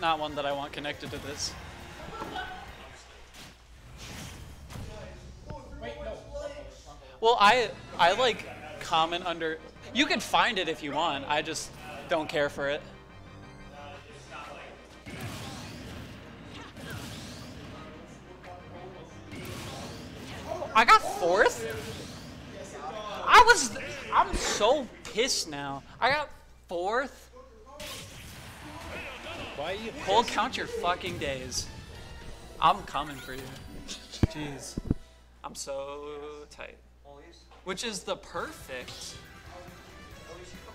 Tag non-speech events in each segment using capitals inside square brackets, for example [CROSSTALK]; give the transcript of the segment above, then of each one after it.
not one that I want connected to this. Well, I I like comment under. You can find it if you want. I just don't care for it. I got fourth. I was. I'm so pissed now. I got fourth. Why you? Cole, count your fucking days. I'm coming for you. Jeez. I'm so tight. Which is the perfect.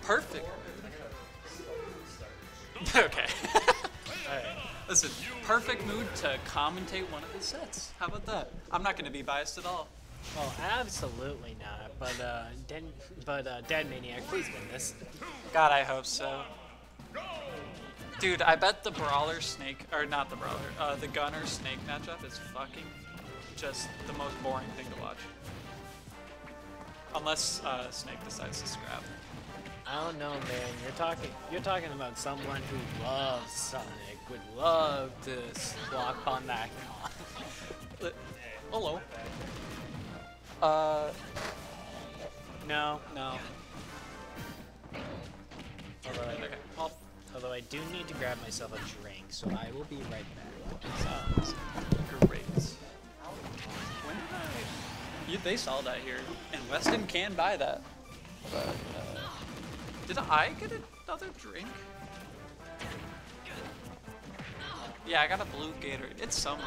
Perfect. [LAUGHS] okay. [LAUGHS] Alright. Listen, perfect mood to commentate one of his sets. How about that? I'm not going to be biased at all. Oh, absolutely not. But uh, Den, but uh, Dead Maniac, please win this. God, I hope so. Dude, I bet the Brawler Snake, or not the Brawler, uh, the Gunner Snake matchup is fucking just the most boring thing to watch. Unless uh, Snake decides to scrap. I don't know, man. You're talking. You're talking about someone who loves Sonic, would love to walk on that. [LAUGHS] Uh, Hello. Uh, no, no. I, Okay, although I do need to grab myself a drink, so I will be right back. sounds great. When did I... You, they saw that here, and Weston can buy that. But, uh, did I get another drink? Yeah, I got a blue Gatorade. It's somewhere.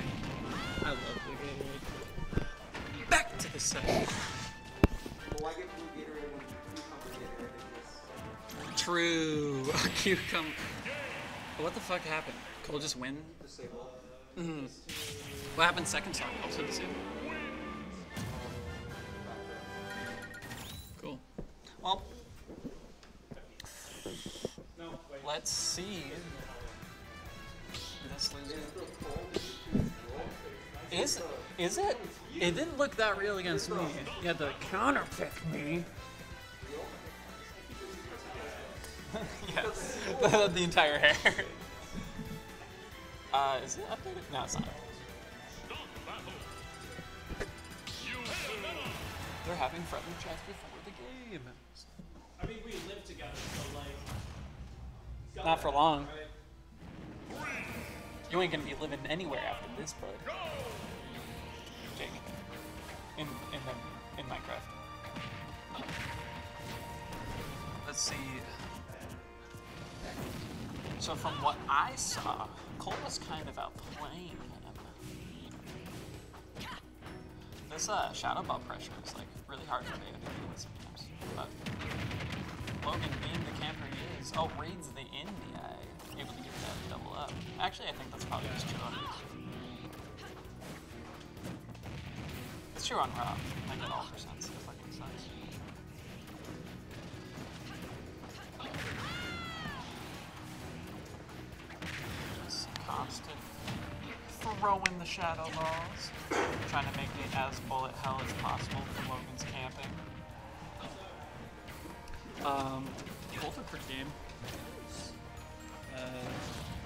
Gatorade when [LAUGHS] cucumber True. What the fuck happened? Cole just win? disabled? Mm-hmm. What happened second song? Also same. Cool. Well, let's see. Is is it? It didn't look that real against me. You had to counter pick me. [LAUGHS] yes, the, [LAUGHS] the entire hair. [LAUGHS] Uh, is it updated? No, it's not. They're having friendly chats before the game. I mean, we live together, so like. Not for long. You ain't gonna be living anywhere after this, bud. In in in Minecraft. Let's see. So from what I saw, Cole was kind of outplaying him. This uh, shadow ball pressure is like really hard for Beta to deal with sometimes. But Logan, being the camper he is, oh, reads the indie able to get that double up. Actually, I think that's probably just true on It's true on Rob. I get all percents. It fucking sucks. Just constant throwing the shadow balls. Trying to make it as bullet hell as possible for Logan's camping. Um, both are pretty game. Uh,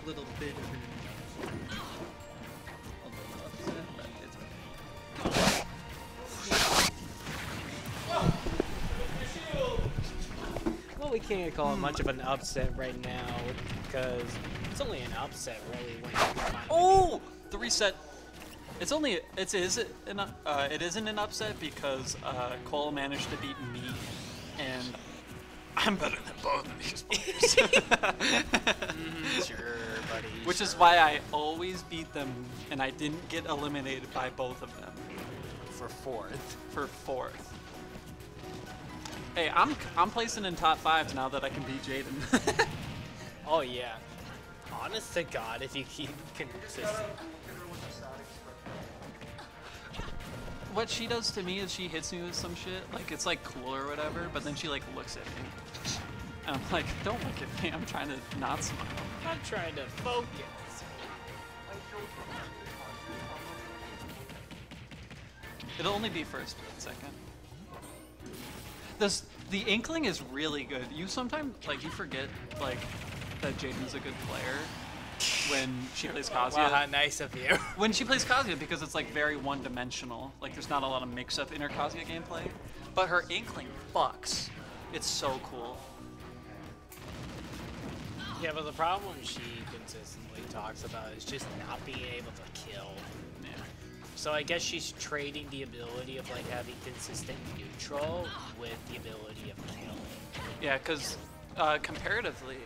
little bit of can't call it much of an upset right now because it's only an upset really when you Oh, the reset. It's only it's is it an, uh, it isn't an upset because uh, Cole managed to beat me, and I'm better than both of these players. [LAUGHS] Mm, sure, buddy. Which is why I always beat them, and I didn't get eliminated by both of them for fourth. for fourth. Hey, I'm I'm placing in top fives now that I can beat Jaden. [LAUGHS] Oh yeah. Honest to God, if you keep consistent. what she does to me is she hits me with some shit, like it's like cool or whatever, but then she like looks at me. And I'm like, don't look at me, I'm trying to not smile. I'm trying to focus. It'll only be first and second. This the inkling is really good. You sometimes like you forget like that Jaden's a good player when she plays [LAUGHS] Kazuya. Wow, how nice of you. [LAUGHS] when she plays Kazuya because it's like very one-dimensional. Like there's not a lot of mix-up in her Kazuya gameplay, but her inkling fucks. It's so cool. yeah, but the problem she consistently talks about is just not being able to kill. Yeah. So I guess she's trading the ability of like having consistent neutral with the ability of kill. Yeah, because uh, comparatively,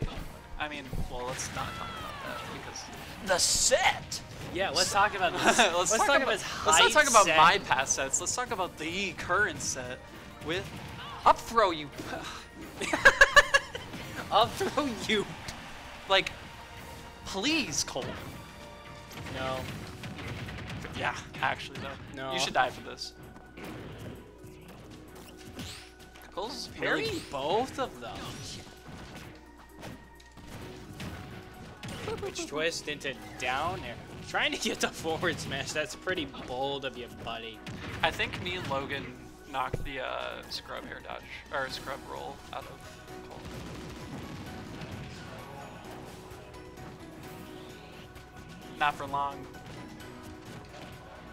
I mean, well, let's not talk about that because the set. Yeah, let's talk about [LAUGHS] this. let's, talk, about, this let's not talk about set. my past sets. Let's talk about the current set with up throw you. [LAUGHS] I'll throw you. like, please, Cole. No. Yeah, actually though. No. You should die for this. Cole's Parry really both of them. Witch twist into down air. Trying to get the forward smash, that's pretty bold of you, buddy. I think me and Logan knocked the uh, scrub hair dodge or scrub roll out of Cole. Not for long.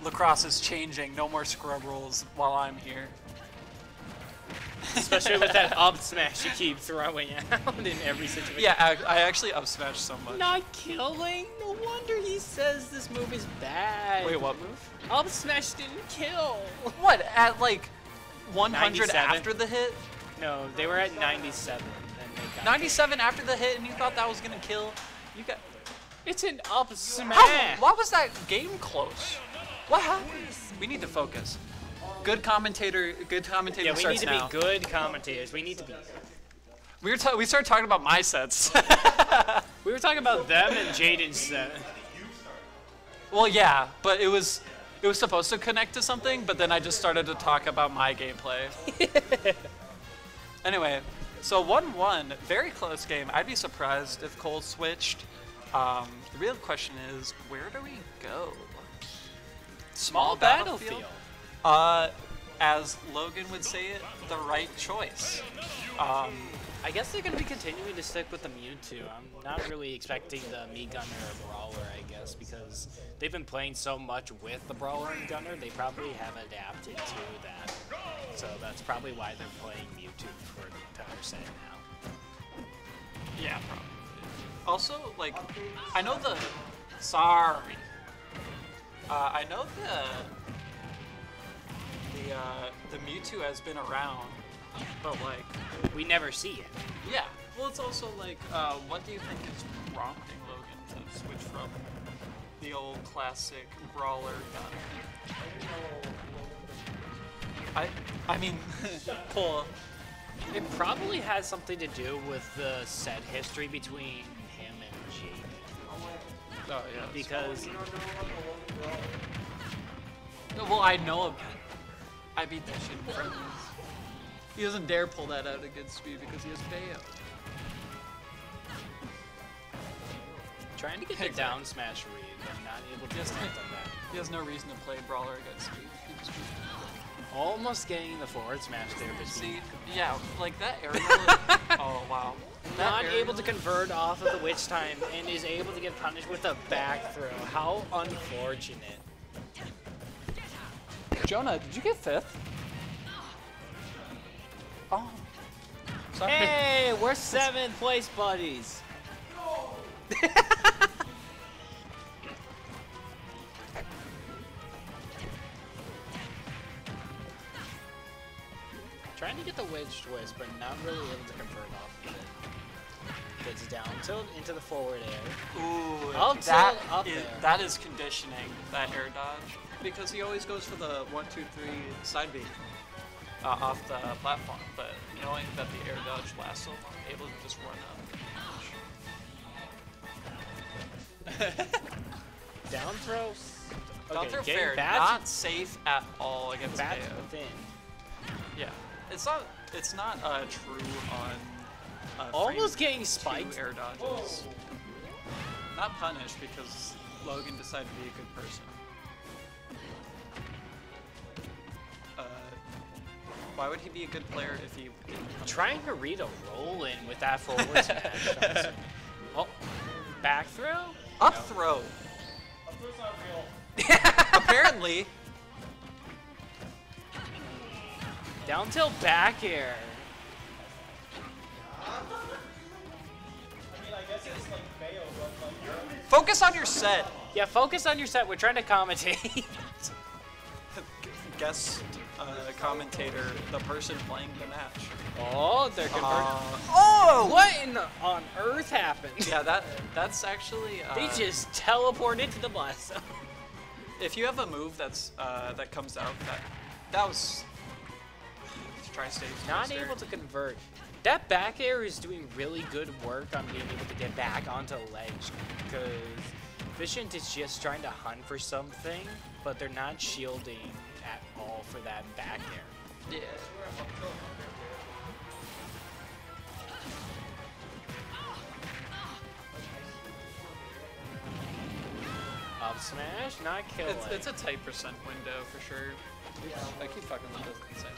La Crosse is changing. No more scrub rolls while I'm here. Especially with that [LAUGHS] up smash you keep throwing out in every situation. Yeah, I, I actually up smashed so much. Not killing? No wonder he says this move is bad. Wait, what move? Up smash didn't kill. What? At like 100 97? after the hit? No, they were at 97. Then they got 97 after the hit, and you thought that was gonna kill? You got. It's an up smash. How, why was that game close? What happened? We need to focus. Good commentator. Good commentator Yeah, we need to now. be good commentators. We need to be. We were we started talking about my sets. [LAUGHS] We were talking about them and Jaden's set. well, yeah, but it was it was supposed to connect to something, but then I just started to talk about my gameplay. [LAUGHS] anyway, so one-one, very close game. I'd be surprised if Cole switched. Um, the real question is, where do we go? Small, battlefield. Uh, as Logan would say it, the right choice. Um, I guess they're gonna be continuing to stick with the Mewtwo. I'm not really expecting the Mii Gunner or Brawler, I guess, because they've been playing so much with the Brawler and Gunner, they probably have adapted to that. So that's probably why they're playing Mewtwo for the entire set now. yeah, probably. Also, like, I know the. Sorry. Uh, I know the. The uh, the Mewtwo has been around, but like, We never see it. yeah. Well, it's also like, uh, what do you think is prompting Logan to switch from the old classic brawler gunner? I I mean, [LAUGHS] Cole. It probably has something to do with the set history between him and Jaden. Oh yeah. Because Well, I know him. I beat that shit in friendlies. He doesn't dare pull that out against me because he has Bayo. trying to get the down smash read, but not able to Yes. connect on that. He has no reason to play brawler against me. He just- Almost getting the forward smash there, but See, yeah, like that aerial. [LAUGHS] oh wow. That not aerial- able to convert off of the witch time and is able to get punished with a back throw. How unfortunate. Jonah, did you get fifth? Oh. Sorry. Hey, we're seventh place buddies. [LAUGHS] Trying to get the witch twist, but not really able to convert off of it. Gets down tilt into the forward air. Ooh, that up is- that is conditioning, that air dodge. Because he always goes for the one, two, three side beat uh, off the platform. But knowing that the air dodge lasts so long, able to just run up. [LAUGHS] Down throw. Down throw fair, not safe at all against bats KO. within. Yeah, it's not. It's not uh, true on. Uh, Almost getting spiked. air dodges. Not punished because Logan decided to be a good person. Uh, why would he be a good player if he didn't? Trying to read a roll in with that forward [LAUGHS] smash. oh, back throw? Up throw. Of course not real. [LAUGHS] [LAUGHS] Apparently. Down tilt back air. I mean, I guess it's like Bayo, but like you're Focus on your set. Yeah, focus on your set. We're trying to commentate. [LAUGHS] Guest uh, commentator, the person playing the match. oh, they're converting. Uh, oh, what in the, on earth happened? yeah, that that's actually. Uh, They just teleported to the blast zone. if you have a move that's uh, that comes out that that was try stage Not twister. able to convert. That back air is doing really good work on being able to get back onto ledge because Fischnt is just trying to hunt for something, but they're not shielding at all for that back air. Yeah. Up smash, not kill It's, it. it's a tight percent window for sure. I keep fucking with this insane.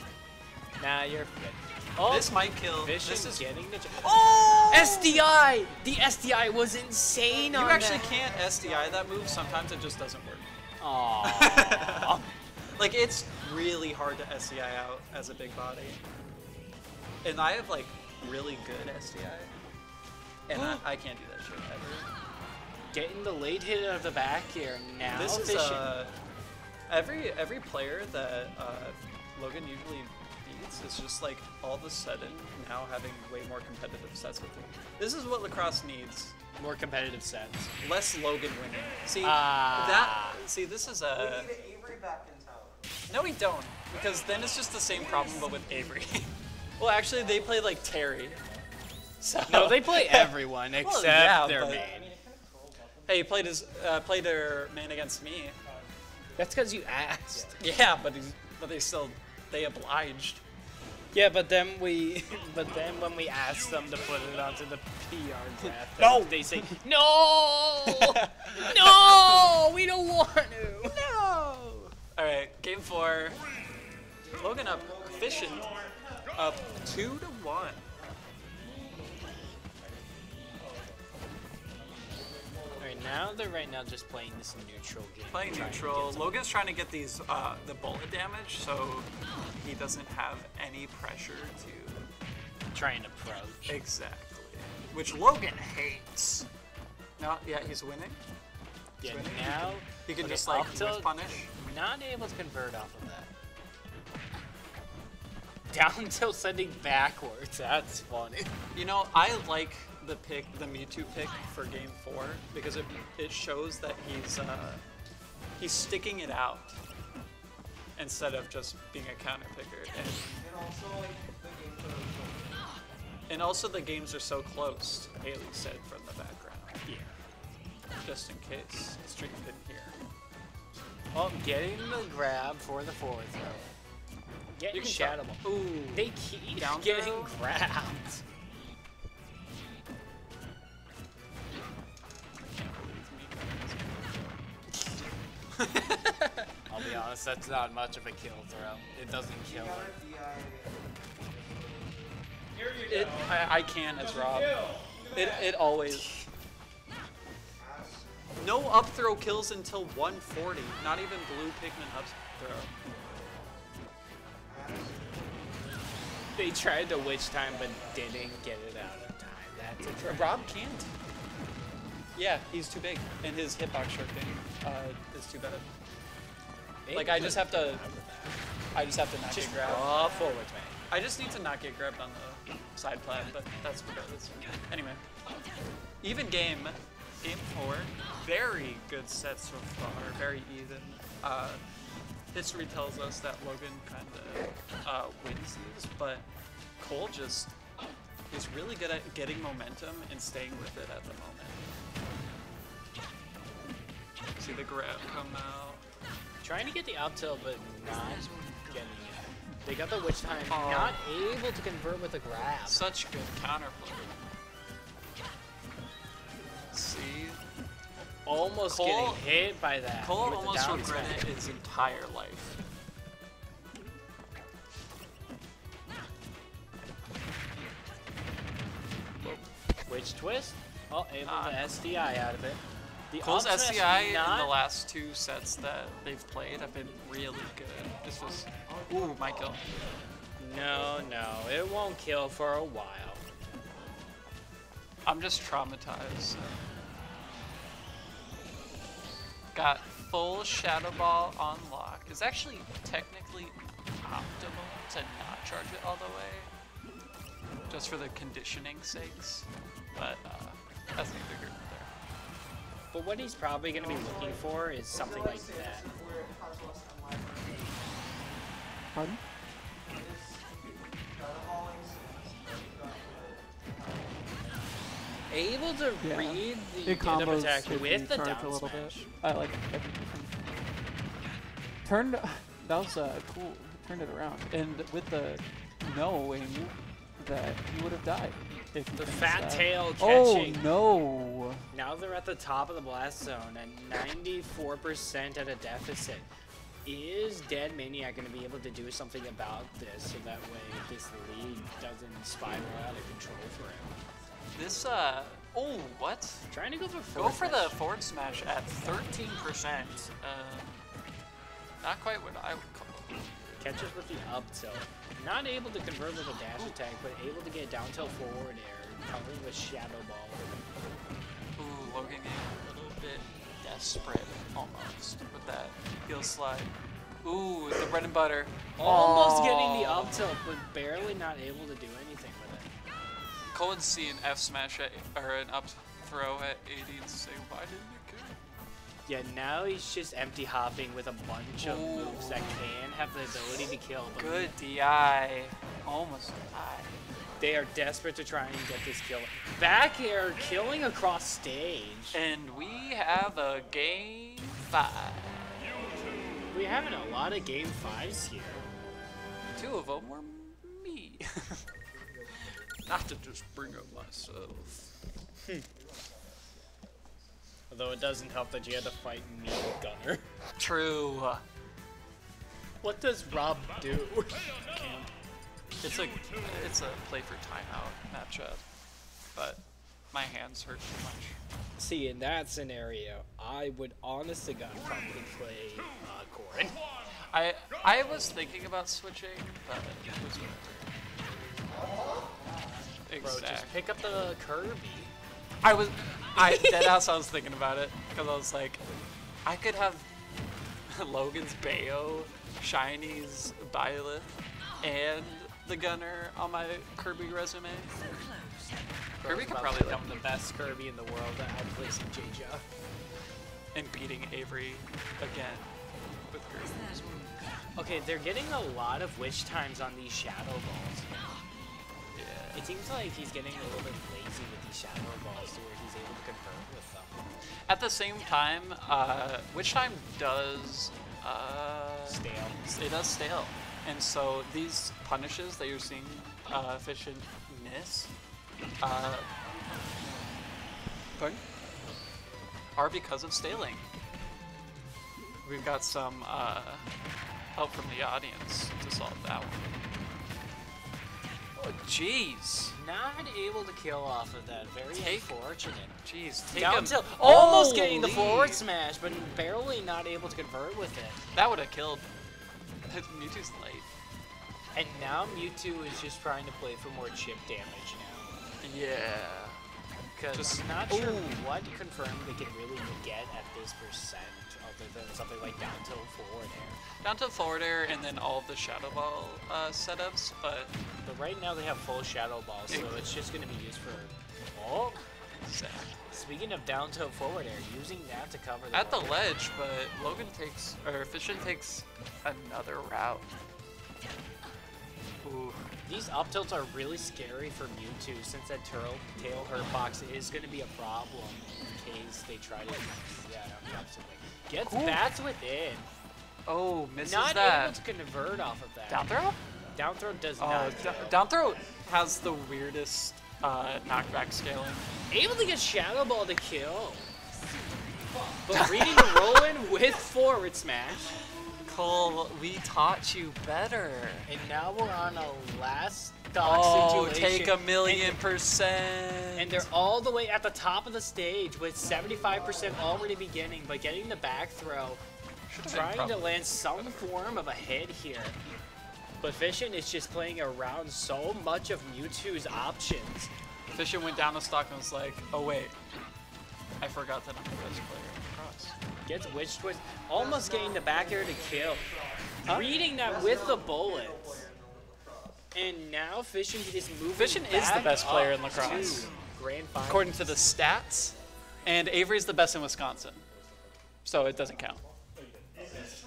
Nah, you're good. Oh, This might kill. Fischnt This is. getting the. Oh! SDI! The SDI was insane You actually that. can't SDI that move. Sometimes it just doesn't work. Aww. [LAUGHS] Like it's really hard to SDI out as a big body. And I have like really good SDI. And I, I can't do that shit ever. Getting the late hit out of the back here now. This is uh, every every player that uh, Logan usually beats is just like all of a sudden now having way more competitive sets with them. This is what La Crosse needs. more competitive sets. Less Logan winning. See Ah. that? See, this is We a need Avery back in town. no, we don't because then it's just the same problem but with Avery. [LAUGHS] well, actually, they play like Terry. So No, they play [LAUGHS] everyone except yeah, their but- main. Hey, he played his uh, played their man against me. That's because you asked. Yeah, but he's, but they still they obliged. Yeah, but then we, [LAUGHS] but then when we asked them to put it onto the PR graph, No. they say no, [LAUGHS] no, we don't want to. [LAUGHS] No. All right, game four. Logan up, efficient, up two to one. Now they're right now just playing this neutral game. Playing neutral. Logan's trying to get these uh, the bullet damage, so he doesn't have any pressure to trying to approach. exactly, which Logan hates. No, yeah, he's winning. Yeah, winning. now He can okay, just like up tilt, whiff punish. Not able to convert off of that. Down [LAUGHS] tilt sending backwards. That's funny. You know, I like the pick, the Mewtwo pick for Game Four because it it shows that he's uh, he's sticking it out instead of just being a counter picker, and And also, like, the game for the and also the games are so close. Haley said from the background, Yeah. just in case Street didn't hear. Oh, getting the grab for the forward throw. Getting You can Shadow try- Ooh, They keep Down getting grabbed. Honest, that's not much of a kill throw. It doesn't kill You her. gotta DI. Here you It. I, I can as Rob. It, it always. No up throw kills until 140. Not even blue pigment up throw. They tried to witch time but didn't get it out of time. That's a try. Rob can't. Yeah, he's too big, and his hitbox shortening uh, is too bad. Like I just have to, I just have to not Just get grabbed. raw forwards, man. I just need to not get grabbed on the side plat, but that's regardless. Anyway, even game, game four, very good set so far, very even. Uh, history tells us that Logan kind of uh, wins these, but Cole just is really good at getting momentum and staying with it at the moment. See the grab come out. Trying to get the up tilt but not getting it. They got the witch time, Oh. not able to convert with a grab. Such good counterplay. See, Almost Cole- getting hit by that. Cole almost regretted his entire life. Witch twist. Oh, able Ah. to SDI out of it. The Cole's SDI in the last two sets that they've played have been really good. This was, ooh, my kill. No, no, it won't kill for a while. I'm just traumatized. Got full Shadow Ball on lock. It's actually technically optimal to not charge it all the way, just for the conditioning sakes. But uh, that's neither here nor there. But what he's probably going to be looking for is something like that. Where it has less than life. Pardon? It's shadow balling Able to Yeah. read the It get up attack with the down a little smash. bit. I like everything. Turned. [LAUGHS] That was uh, cool. Turned it around, and with the knowing that he would have died The fat that. tail Oh catching. no! Now they're at the top of the blast zone at 94% at a deficit. Is Dead Maniac going to be able to do something about this so that way this lead doesn't spiral out of control for him? This, uh, oh, what? Trying to go for Go for smash. the forward smash at 13%. Um, not quite what I would call. Catches with the up tilt. Not able to convert with a dash attack, but able to get down tilt forward air, covering with Shadow Ball. Ooh, Logan getting a little bit desperate almost with that heel slide. Ooh, the bread and butter. Almost getting Oh. the up tilt, but barely not able to do anything with it. Would see an F smash at, or an up throw at 80 and say, why didn't you kill? Yeah, now he's just empty hopping with a bunch of Ooh. moves that can have the ability to kill. But Good DI. Almost died. They are desperate to try and get this kill. Back air killing across stage. And we have a game five. We're having a lot of game fives here. Two of them were me. [LAUGHS] Not to just bring up myself. [LAUGHS] Although it doesn't help that you had to fight me, Gunner. True. What does Rob do? Camp. It's a it's a play for timeout matchup, but my hands hurt too much. See, in that scenario, I would honest to God probably play uh, Corrin. I I was thinking about switching, but it was whatever. Bro, just pick up the Kirby. I was, I [LAUGHS] deadass. I was thinking about it because I was like, I could have [LAUGHS] Logan's Bayo, Shiny's Byleth, and the Gunner on my Kirby resume. Kirby could probably become the best Kirby in the world at outplacing JJ. and beating Avery again with Kirby. Okay, they're getting a lot of witch times on these shadow balls. It seems like he's getting a little bit lazy with these shadow balls to where he's able to convert with them. At the same time, uh, Witch Time does uh, Stale. It does stale, and so these punishes that you're seeing uh, efficient miss uh, pardon? are because of staling. we've got some uh, help from the audience to solve that one. Oh, jeez. Not able to kill off of that. Very Take- unfortunate. Jeez. Take Down him. tilt, almost getting the forward smash, but barely not able to convert with it. That would have killed. [LAUGHS] Mewtwo's late. And now Mewtwo is just trying to play for more chip damage now. Yeah. Because Just- I'm not sure Ooh. what confirm they can really get at this percent, other than something like down tilt forward air. Down to forward air and then all of the Shadow Ball uh, setups, but But right now they have full Shadow Ball, so it's just going to be used for... Oh! sad. Speaking of down tilt forward air, using that to cover the at the ledge, but Logan takes, or Fischnt takes another route. Ooh. These up tilts are really scary for Mewtwo since that tail, tail hurt box is going to be a problem in case they try to use that on the opposite way. Gets Cool. bats within. Oh, misses Not that. able to convert off of that. Down throw? Down throw does Oh, not. d- kill. down throw has the weirdest uh, knockback scaling. Able to get Shadow Ball to kill. But [LAUGHS] reading the roll in with forward smash. Cole, we taught you better. And now we're on a last stock Oh, situation. take a million And, percent. and they're all the way at the top of the stage with 75% already beginning, but getting the back throw, trying to land some form of a hit here. But Fischnt is just playing around so much of Mewtwo's options. Fischnt went down a stock and was like, oh wait, I forgot that I'm the best player across. Gets Witch Twist, almost getting the back air to kill. Reading that with the bullets. And now Fischnt is moving Fischnt is the best player in La Crosse. According to the stats, and Avery's the best in Wisconsin. So it doesn't count.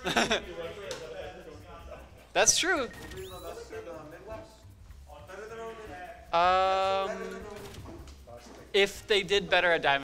[LAUGHS] That's true. Um, if they did better at Diamond.